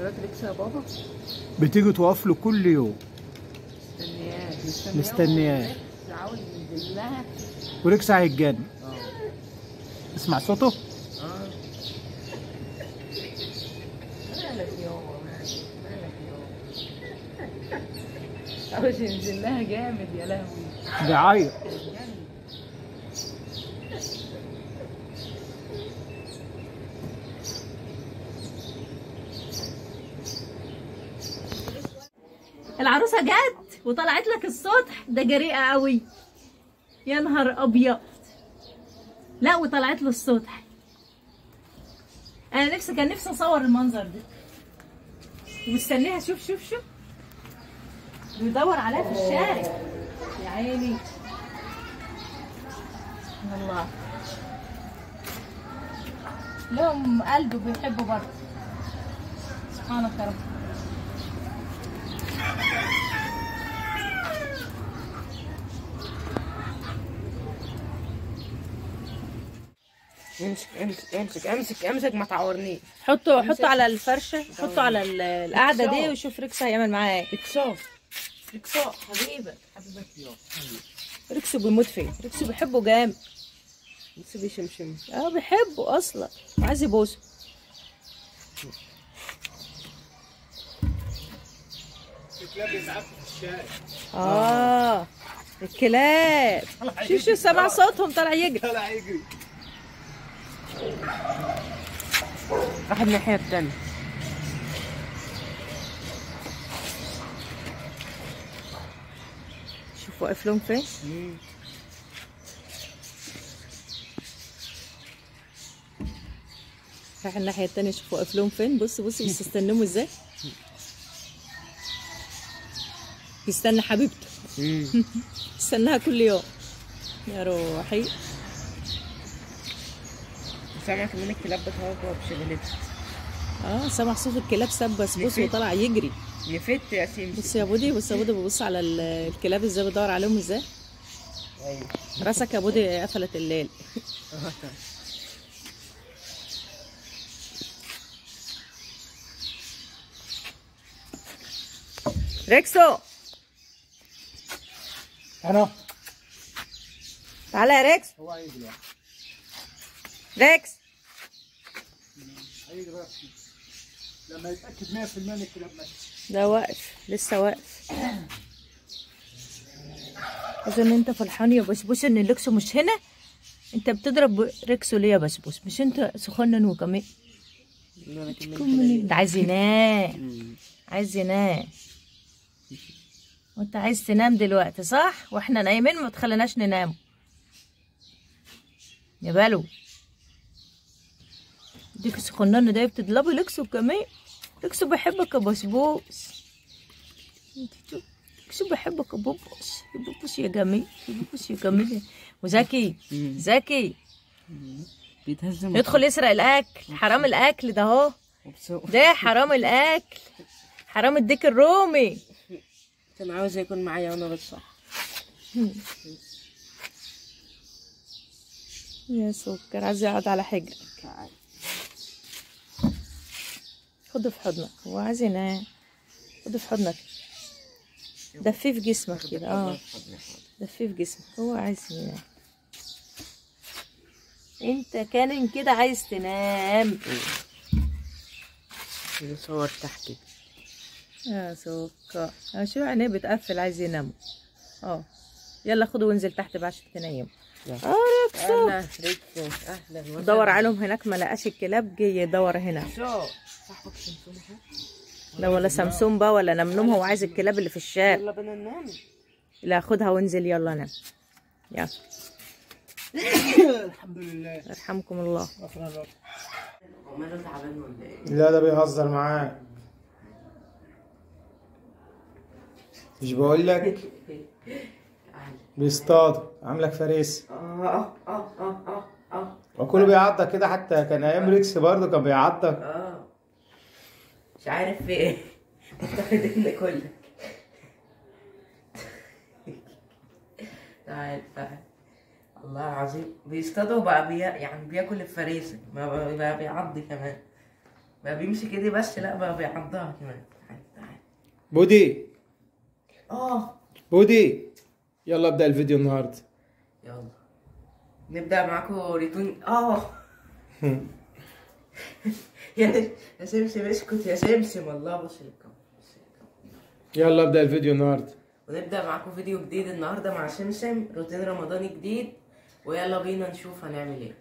يا بابا؟ بتيجي تقف له كل يوم. مستنياه مستنياه. عاوز ينزل لها وريكس هيتجنن آه. اسمع صوته. آه. مالك يابا مالك يابا عاوز ينزل لها جامد يا لهوي. بيعيط العروسة جت وطلعت لك السطح ده جريئة قوي. يا نهار أبيض. لا وطلعت له السطح أنا نفسي كان نفسي أصور المنظر ده. ومستنيها شوف شوف شوف. بيدور عليها في الشارع. يا عيني. والله. لهم قلب بيحبوا برضه. سبحانك يا رب. امسك امسك امسك امسك امسك ما تعورنيش. حطه حطه على الفرشة حطه على ال- القعدة دي وشوف ريكس هيعمل معاه إيه. ركسو ركسو حبيبك حبيبك يا ريكسو بيموت فيه ريكسو بيحبه جامد. بس بيشمشم. آه بيحبه أصلا. عايز يبوسه آه الكلاب. شوف شوف سمع صوتهم طلع يجري. طلع يجري. راح الناحية التانية شوف واقف لهم فين راح الناحية التانية شوف واقف لهم فين. بص بص بص استنموا إزاي. يستنى حبيبته. يستناها كل يوم. يا روحي. سامع كمان الكلاب بتهوى بشغلتها. آه سمع صوت الكلاب سب بس بص وطلع يجري. يفت يا سيم بص يا بودي بص يا بودي ببص على ال- الكلاب إزاي بدور عليهم إزاي. أيوه. راسك يا بودي قفلت الليل. ريكسو. أنا. تعالى يا ريكس. هو هيجي لوحده. ريكس هيجي لما يتأكد 100% ان الكلاب ده واقف لسه واقف. أظن أنت فرحان يا بسبوس إن ريكسو مش هنا؟ أنت بتضرب ريكسو ليه يا بسبوس مش أنت سخن وكمان؟ ده عايز ينام. عايز ينام. وأنت عايز تنام دلوقتي صح؟ وإحنا نايمين ما تخليناش ننام. يا بالو ديك سخنانة ده بتضربي لكسو كمان لكسو بحبك يا بسبوس لكسو بحبك يا بوبوس يا بوبوس يا جميل يا بوبوس يا جميل. وزكي زكي. بيتهزم. يدخل يسرق الأكل. حرام الأكل ده اهو ده حرام الأكل. حرام الديك الرومي. كان عاوز يكون معايا وأنا بتصح يا سكر عايز يقعد على حجرك. خده في حضنك. هو عايز ينام خده في حضنك. دفيه في جسمك كده آه. دفيه في جسمك. هو عايز ينام أنت كان كده عايز تنام. صور تحت. يا سكر. شو عينيه بتقفل عايز ينام آه. يلا خده وانزل تحت بقى عشان تنيم. آه أهلا ريكسو أهلا وسهلا. دور عليهم هناك ما لقاش الكلاب جه يدور هنا. صاحبك لا ولا سمسوم بقى ولا نمنوم هو عايز الكلاب اللي في الشارع. يلا بينا ننام. لا خدها وانزل يلا نام. يلا. الحمد لله. يرحمكم الله؟ لا ده بيهزر معاك. مش بقول لك؟ بيصطاد. عاملك فريسه آه آه آه آه آه وكله بيعضك كده حتى. كان أيام ريكس برضه كان بيعضك. آه. مش عارف في إيه. مفتقد إن كلك. تعال تعال والله العظيم. بيصطادوا بقى بي... يعني بياكل الفريسة ما بقى بقى بيعض كمان. بقى بيمسك ايدي بس. لا بقى بيعضها كمان. تعال تعال بودي. آه. بودي. يلا ابدأ الفيديو النهارده. يلا. نبدأ معاكم ريتون آه. يا يا سمسم اسكت يا سمسم الله بص. يلا ابدأ الفيديو النهارده. ونبدأ معاكم فيديو جديد النهاردة مع سمسم روتين رمضاني جديد. ويلا بينا نشوف هنعمل إيه.